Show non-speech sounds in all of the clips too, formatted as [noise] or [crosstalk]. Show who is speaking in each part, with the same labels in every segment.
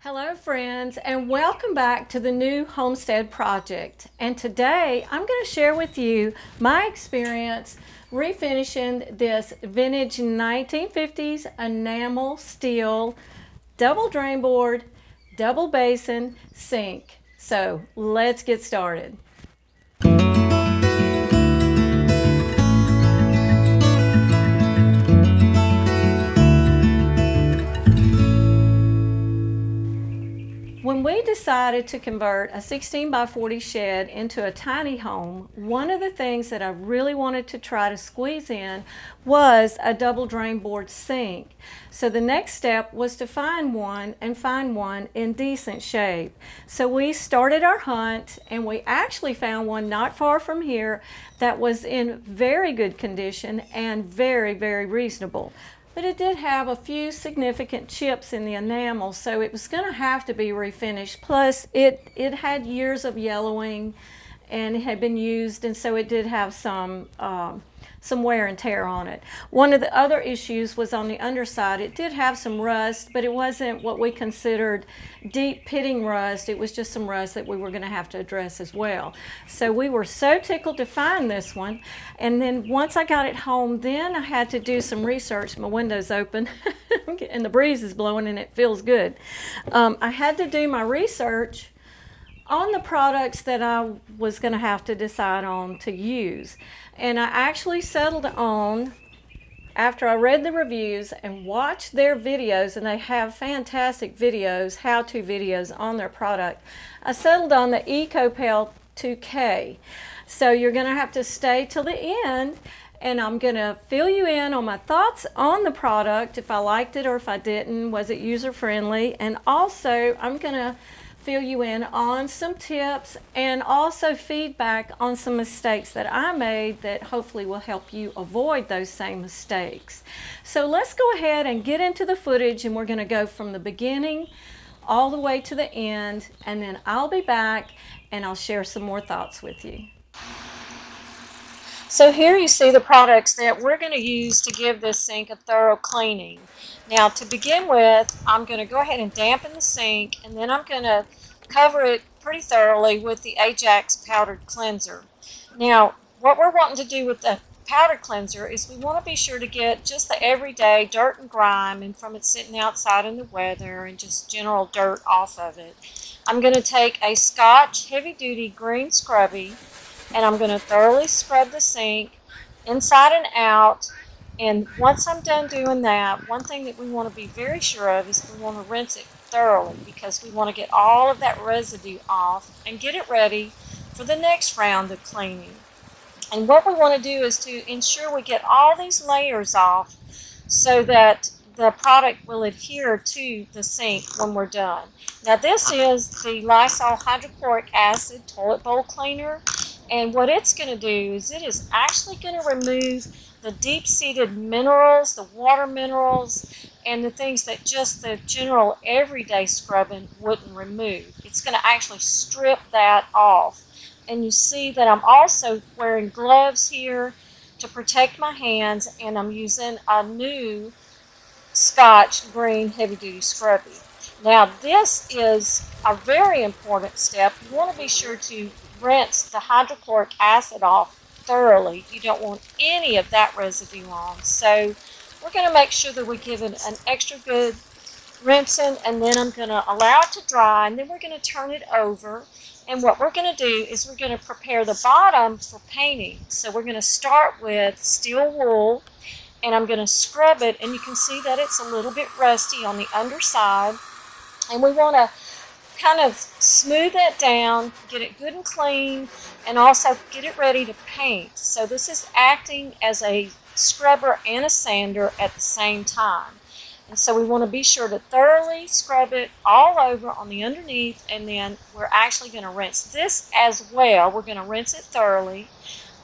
Speaker 1: Hello friends and welcome back to the new homestead project. And today I'm going to share with you my experience refinishing this vintage 1950s enamel steel double drain board double basin sink. So let's get started When we decided to convert a 16 by 40 shed into a tiny home, one of the things that I really wanted to try to squeeze in was a double drain board sink. So the next step was to find one and find one in decent shape. So we started our hunt and we actually found one not far from here that was in very good condition and very, very reasonable but it did have a few significant chips in the enamel, so it was going to have to be refinished. Plus, it, it had years of yellowing and it had been used, and so it did have some um, some wear and tear on it. One of the other issues was on the underside. It did have some rust, but it wasn't what we considered deep pitting rust. It was just some rust that we were going to have to address as well. So we were so tickled to find this one. And then once I got it home, then I had to do some research. My window's open [laughs] and the breeze is blowing and it feels good. Um, I had to do my research on the products that I was going to have to decide on to use. And I actually settled on, after I read the reviews and watched their videos, and they have fantastic videos, how-to videos on their product, I settled on the Ekopel 2K. So you're going to have to stay till the end and I'm going to fill you in on my thoughts on the product, if I liked it or if I didn't, was it user friendly, and also I'm going to fill you in on some tips and also feedback on some mistakes that I made that hopefully will help you avoid those same mistakes. So let's go ahead and get into the footage and we're going to go from the beginning all the way to the end and then I'll be back and I'll share some more thoughts with you. So here you see the products that we're going to use to give this sink a thorough cleaning. Now to begin with, I'm going to go ahead and dampen the sink and then I'm going to cover it pretty thoroughly with the Ajax powdered cleanser. Now, what we're wanting to do with the powder cleanser is we want to be sure to get just the everyday dirt and grime and from it sitting outside in the weather and just general dirt off of it. I'm going to take a Scotch heavy duty green scrubby and I'm going to thoroughly spread the sink inside and out and once I'm done doing that, one thing that we want to be very sure of is we want to rinse it thoroughly because we want to get all of that residue off and get it ready for the next round of cleaning. And what we want to do is to ensure we get all these layers off so that the product will adhere to the sink when we're done. Now this is the Lysol hydrochloric acid toilet bowl cleaner and what it's going to do is it is actually going to remove the deep-seated minerals, the water minerals, and the things that just the general everyday scrubbing wouldn't remove. It's going to actually strip that off. And you see that I'm also wearing gloves here to protect my hands, and I'm using a new Scotch Green Heavy Duty Scrubby. Now this is a very important step. You want to be sure to rinse the hydrochloric acid off thoroughly. You don't want any of that residue on. So we're going to make sure that we give it an extra good rinsing and then I'm going to allow it to dry and then we're going to turn it over. And what we're going to do is we're going to prepare the bottom for painting. So we're going to start with steel wool and I'm going to scrub it and you can see that it's a little bit rusty on the underside. And we want to kind of smooth it down, get it good and clean, and also get it ready to paint. So this is acting as a scrubber and a sander at the same time. And so we want to be sure to thoroughly scrub it all over on the underneath and then we're actually going to rinse this as well. We're going to rinse it thoroughly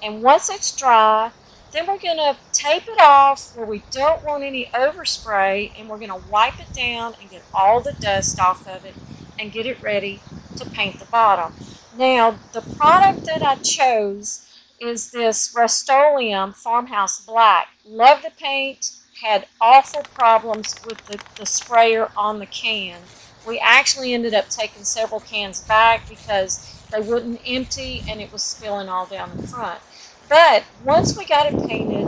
Speaker 1: and once it's dry then we're going to tape it off where we don't want any overspray and we're going to wipe it down and get all the dust off of it and get it ready to paint the bottom. Now, the product that I chose is this Rust-Oleum Farmhouse Black. Love the paint, had awful problems with the, the sprayer on the can. We actually ended up taking several cans back because they wouldn't empty and it was spilling all down the front. But once we got it painted,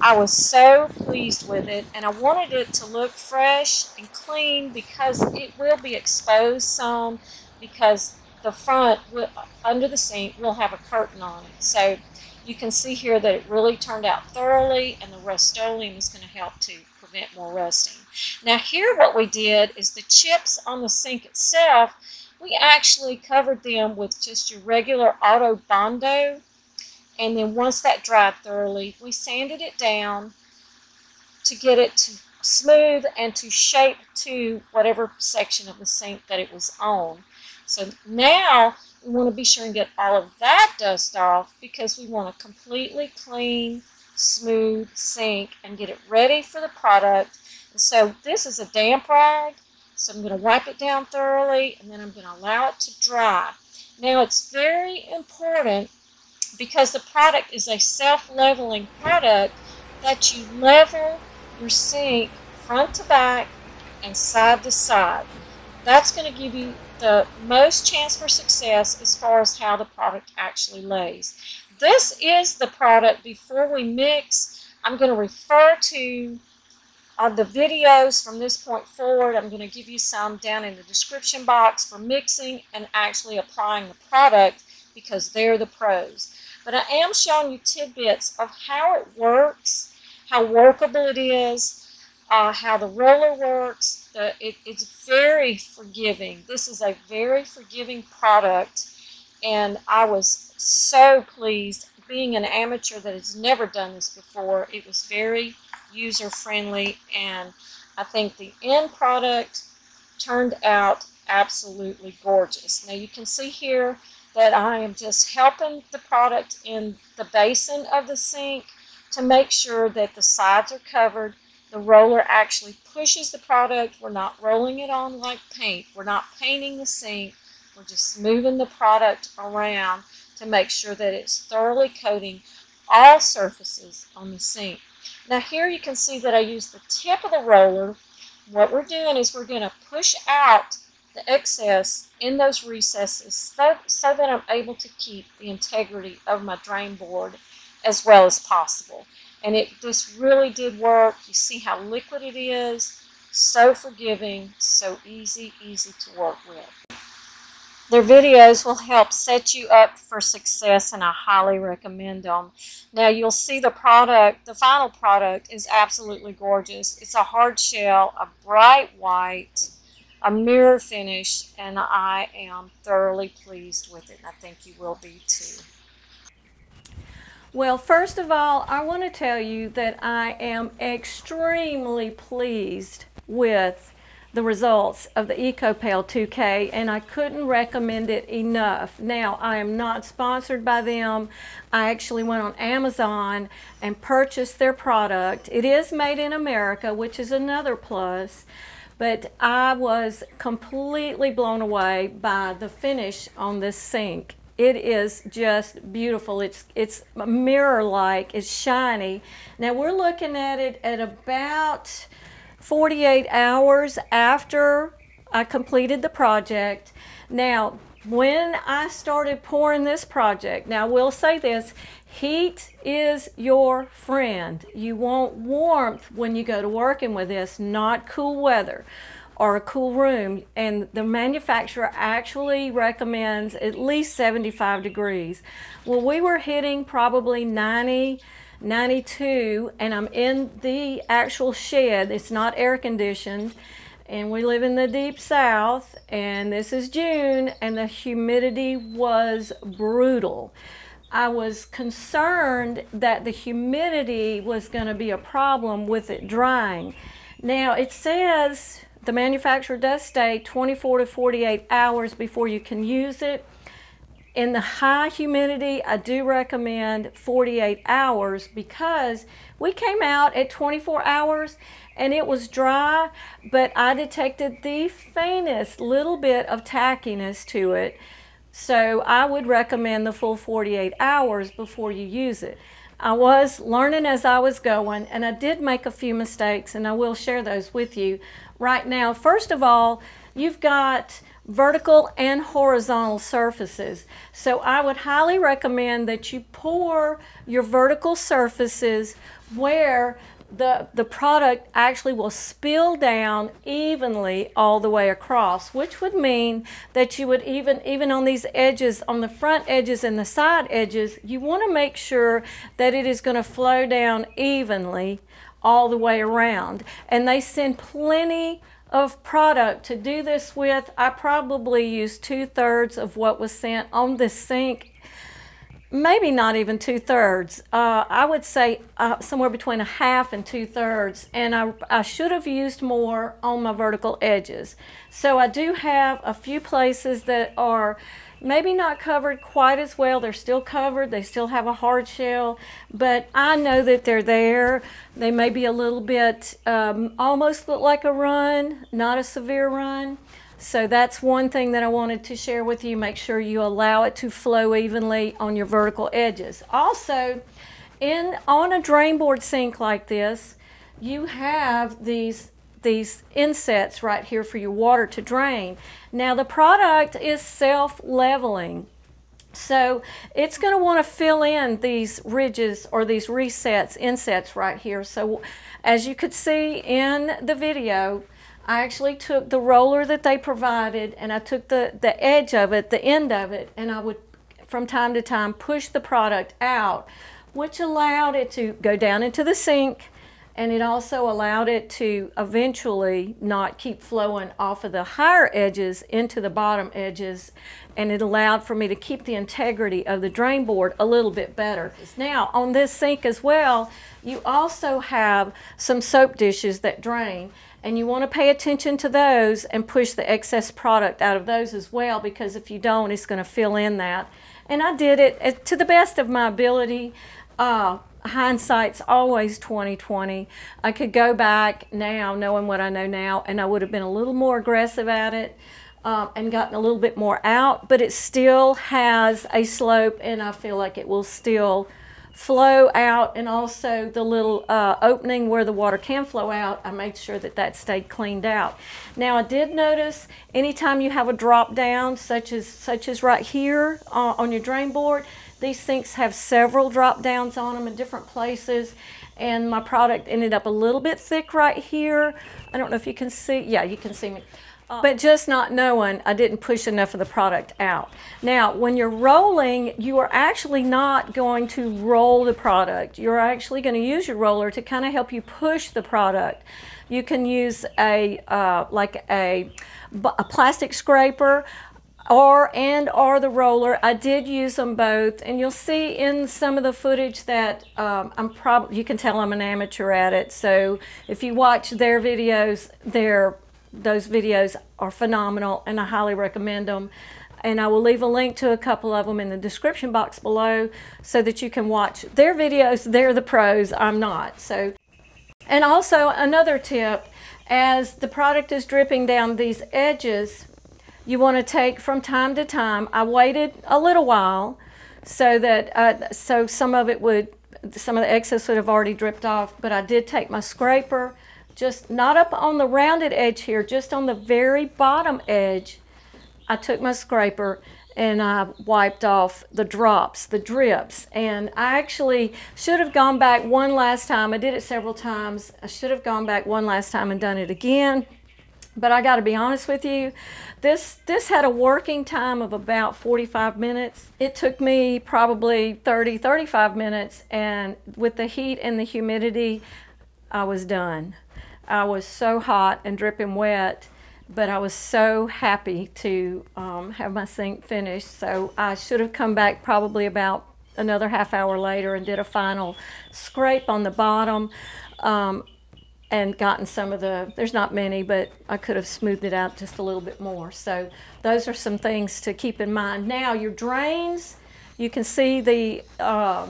Speaker 1: I was so pleased with it and I wanted it to look fresh and clean because it will be exposed some because the front will, under the sink will have a curtain on it. So you can see here that it really turned out thoroughly and the Rust-Oleum is going to help to prevent more rusting. Now here what we did is the chips on the sink itself, we actually covered them with just your regular Auto Bondo and then once that dried thoroughly, we sanded it down to get it to smooth and to shape to whatever section of the sink that it was on. So now we want to be sure and get all of that dust off because we want a completely clean, smooth sink and get it ready for the product. And so this is a damp rag, so I'm going to wipe it down thoroughly and then I'm going to allow it to dry. Now it's very important because the product is a self-leveling product that you level your sink front to back and side to side. That's going to give you the most chance for success as far as how the product actually lays. This is the product before we mix. I'm going to refer to uh, the videos from this point forward. I'm going to give you some down in the description box for mixing and actually applying the product because they're the pros. But I am showing you tidbits of how it works, how workable it is, uh, how the roller works. The, it, it's very forgiving. This is a very forgiving product, and I was so pleased. Being an amateur that has never done this before, it was very user-friendly, and I think the end product turned out absolutely gorgeous. Now you can see here that I am just helping the product in the basin of the sink to make sure that the sides are covered. The roller actually pushes the product. We're not rolling it on like paint. We're not painting the sink. We're just moving the product around to make sure that it's thoroughly coating all surfaces on the sink. Now here you can see that I use the tip of the roller. What we're doing is we're going to push out the excess in those recesses so, so that I'm able to keep the integrity of my drain board as well as possible. And it this really did work. You see how liquid it is, so forgiving, so easy, easy to work with. Their videos will help set you up for success and I highly recommend them. Now you'll see the product, the final product is absolutely gorgeous. It's a hard shell, a bright white, a mirror finish, and I am thoroughly pleased with it, and I think you will be too.
Speaker 2: Well, first of all, I want to tell you that I am extremely pleased with the results of the Ekopel 2K and I couldn't recommend it enough. Now, I am not sponsored by them. I actually went on Amazon and purchased their product. It is made in America, which is another plus but I was completely blown away by the finish on this sink. It is just beautiful. It's it's mirror-like. It's shiny. Now we're looking at it at about 48 hours after I completed the project. Now, when I started pouring this project, now I will say this, Heat is your friend. You want warmth when you go to working with this, not cool weather or a cool room. And the manufacturer actually recommends at least 75 degrees. Well, we were hitting probably 90, 92, and I'm in the actual shed. It's not air conditioned. And we live in the deep south, and this is June, and the humidity was brutal. I was concerned that the humidity was going to be a problem with it drying. Now it says the manufacturer does state 24 to 48 hours before you can use it. In the high humidity, I do recommend 48 hours because we came out at 24 hours and it was dry, but I detected the faintest little bit of tackiness to it. So I would recommend the full 48 hours before you use it. I was learning as I was going, and I did make a few mistakes, and I will share those with you right now. First of all, you've got vertical and horizontal surfaces. So I would highly recommend that you pour your vertical surfaces where the, the product actually will spill down evenly all the way across, which would mean that you would even, even on these edges, on the front edges and the side edges, you want to make sure that it is going to flow down evenly all the way around. And they send plenty of product to do this with. I probably used two thirds of what was sent on the sink maybe not even two thirds. Uh, I would say uh, somewhere between a half and two thirds. And I, I should have used more on my vertical edges. So I do have a few places that are maybe not covered quite as well. They're still covered, they still have a hard shell, but I know that they're there. They may be a little bit um, almost look like a run, not a severe run. So that's one thing that I wanted to share with you. Make sure you allow it to flow evenly on your vertical edges. Also, in on a drain board sink like this, you have these these insets right here for your water to drain. Now the product is self-leveling. So it's going to want to fill in these ridges or these resets, insets right here. So as you could see in the video, I actually took the roller that they provided and I took the, the edge of it, the end of it, and I would from time to time push the product out, which allowed it to go down into the sink and it also allowed it to eventually not keep flowing off of the higher edges into the bottom edges and it allowed for me to keep the integrity of the drain board a little bit better. Now on this sink as well, you also have some soap dishes that drain and you want to pay attention to those and push the excess product out of those as well because if you don't, it's going to fill in that. And I did it to the best of my ability. Uh, hindsight's always 2020. I could go back now, knowing what I know now, and I would have been a little more aggressive at it. Um, and gotten a little bit more out, but it still has a slope, and I feel like it will still flow out and also the little uh, opening where the water can flow out, I made sure that that stayed cleaned out. Now I did notice anytime you have a drop down, such as, such as right here uh, on your drain board, these sinks have several drop downs on them in different places and my product ended up a little bit thick right here. I don't know if you can see, yeah, you can see me. Uh, but just not knowing I didn't push enough of the product out. Now, when you're rolling, you are actually not going to roll the product. You're actually going to use your roller to kind of help you push the product. You can use a uh, like a, a plastic scraper or and or the roller. I did use them both, and you'll see in some of the footage that um, I'm probably you can tell I'm an amateur at it. So if you watch their videos, they're those videos are phenomenal and I highly recommend them. And I will leave a link to a couple of them in the description box below so that you can watch their videos. They're the pros, I'm not. So, And also another tip, as the product is dripping down these edges, you want to take from time to time, I waited a little while so that, uh, so some of it would, some of the excess would have already dripped off, but I did take my scraper just not up on the rounded edge here, just on the very bottom edge, I took my scraper and I wiped off the drops, the drips. And I actually should have gone back one last time. I did it several times. I should have gone back one last time and done it again. But I got to be honest with you, this this had a working time of about 45 minutes. It took me probably 30, 35 minutes, and with the heat and the humidity, I was done. I was so hot and dripping wet, but I was so happy to um, have my sink finished. So I should have come back probably about another half hour later and did a final scrape on the bottom um, and gotten some of the, there's not many, but I could have smoothed it out just a little bit more. So those are some things to keep in mind. Now your drains, you can see the, uh,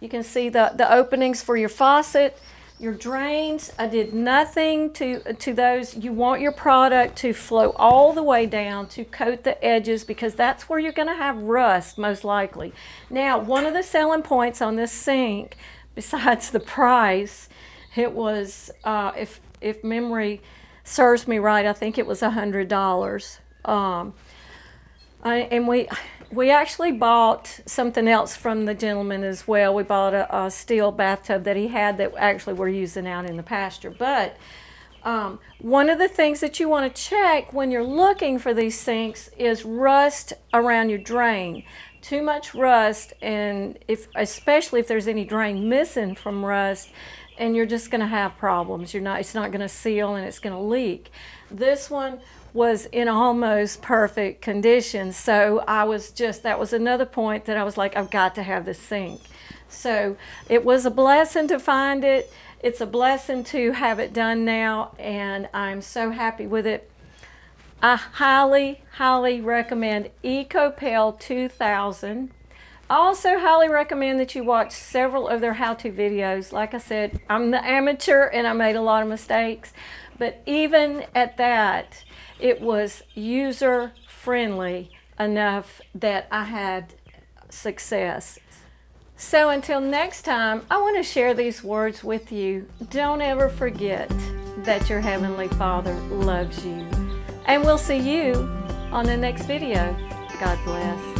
Speaker 2: you can see the, the openings for your faucet. Your drains, I did nothing to, to those. You want your product to flow all the way down to coat the edges because that's where you're going to have rust most likely. Now, one of the selling points on this sink, besides the price, it was, uh, if, if memory serves me right, I think it was a hundred dollars. Um, and we we actually bought something else from the gentleman as well. We bought a, a steel bathtub that he had that actually we're using out in the pasture. But um, one of the things that you want to check when you're looking for these sinks is rust around your drain. Too much rust, and if especially if there's any drain missing from rust, and you're just going to have problems. You're not. It's not going to seal, and it's going to leak. This one was in almost perfect condition. So I was just, that was another point that I was like, I've got to have this sink. So it was a blessing to find it. It's a blessing to have it done now, and I'm so happy with it. I highly, highly recommend Ekopel 2000. I also highly recommend that you watch several of their how-to videos. Like I said, I'm the amateur and I made a lot of mistakes, but even at that, it was user friendly enough that I had success. So until next time, I want to share these words with you. Don't ever forget that your Heavenly Father loves you. And we'll see you on the next video. God bless.